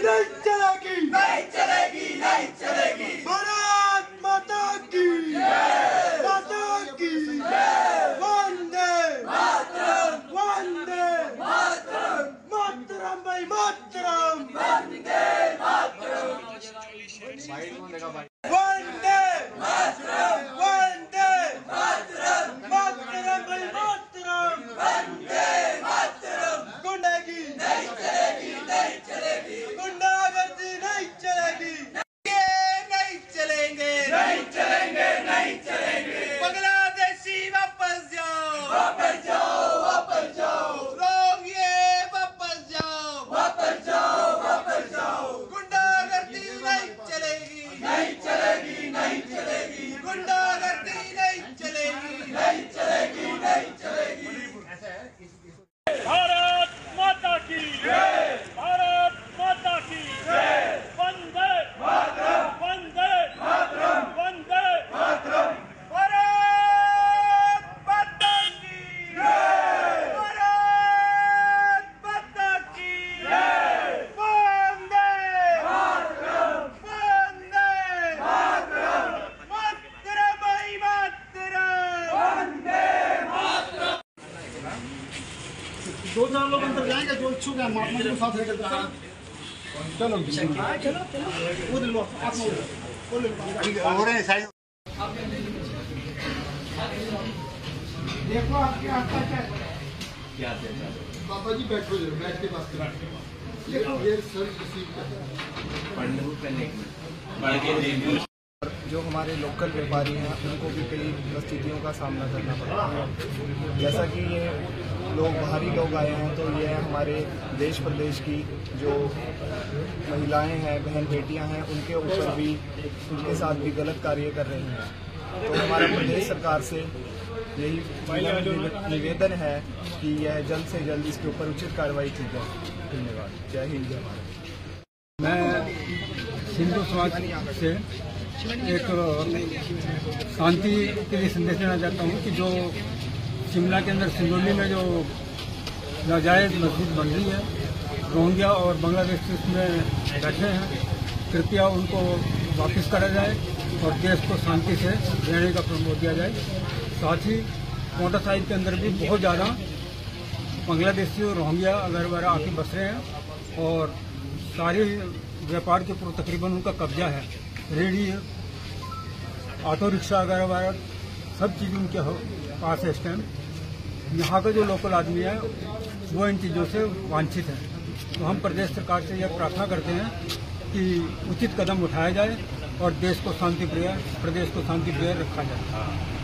नहीं चलेगी नहीं चलेगी नहीं चलेगी भारत माता की माता की वंदे वंदे मातरम भाई मातरम वंदे वंदे दो चार लोग अंदर जाएँगे जो इच्छुक है महात्मा जी को साथ लेकर। चलो हाँ, चलो चलो। वो लो देखो आपके हाथ का क्या बाबा जी बैठो जरा बैठ के बात करो। देखो ये सर रिसीव कर जो हमारे लोकल व्यापारी हैं, उनको भी कई परिस्थितियों का सामना करना पड़ता है। जैसा कि ये लोग, बाहरी लोग आए हैं तो ये हमारे देश प्रदेश की जो महिलाएँ हैं, बहन बेटियाँ हैं, उनके ऊपर भी, उनके साथ भी गलत कार्य कर रही हैं। तो हमारा प्रदेश सरकार से यही निवेदन है कि यह जल्द से जल्द इसके ऊपर उचित कार्रवाई की जाए। धन्यवाद। जय हिंद, जय भारत। मैं हिंदू समाज से एक शांति के लिए संदेश देना चाहता हूँ कि जो शिमला के अंदर सिंगरौली में जो नाजायज मस्जिद बन रही है, रोहिंग्या और बांग्लादेश उसमें बैठे हैं, कृपया उनको वापस करा जाए और देश को शांति से रहने का प्रमोद दिया जाए। साथ ही मोटर साहिब के अंदर भी बहुत ज़्यादा बांग्लादेशी और रोहिंग्या अगर वगैरह आके बस रहे हैं और सारे व्यापार के ऊपर तकरीबन उनका कब्जा है। रेडी है। ऑटो रिक्शा, वगैरह वगैरह, सब चीज़ उनके पास है इस टाइम यहाँ का जो लोकल आदमी है, वो इन चीज़ों से वांछित है। तो हम प्रदेश सरकार से यह प्रार्थना करते हैं कि उचित कदम उठाया जाए और देश को शांति प्रिय प्रदेश को शांति प्रिय रखा जाए।